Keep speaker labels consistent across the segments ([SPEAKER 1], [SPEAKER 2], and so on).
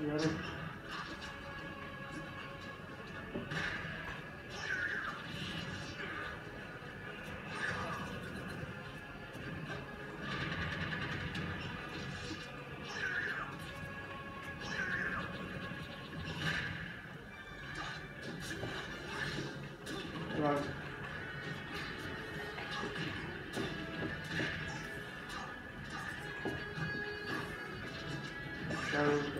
[SPEAKER 1] together. Right. So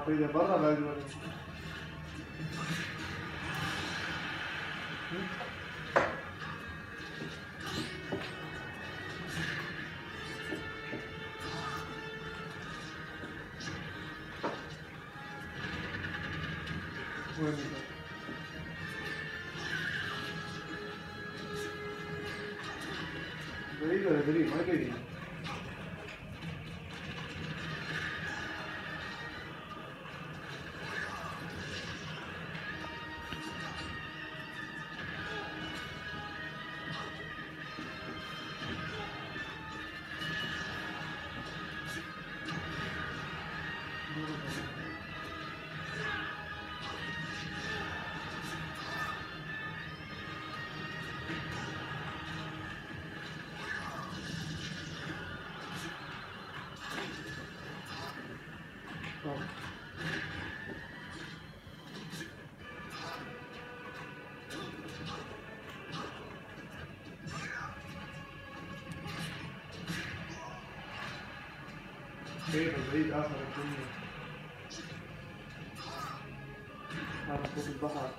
[SPEAKER 1] அப்போ இதை வர்ற value Wait a minute. Very good, very good, my baby. كيف بعيد آخر الدنيا. هذا صوت البحر.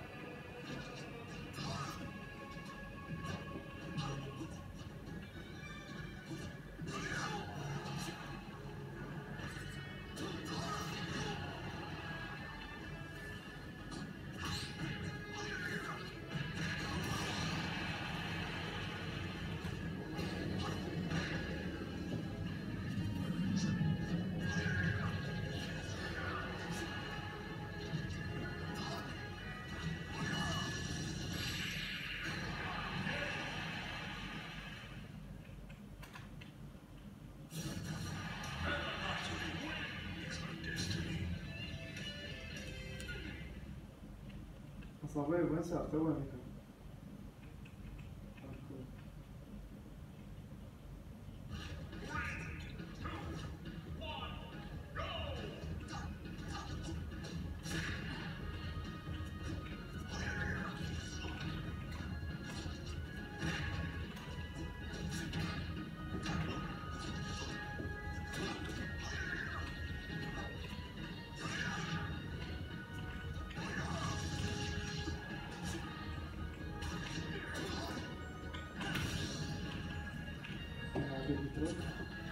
[SPEAKER 1] 老妹，晚上在外面干？perguntando.